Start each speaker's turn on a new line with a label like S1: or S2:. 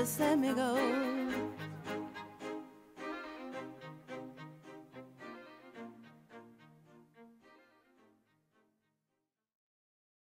S1: just let me go.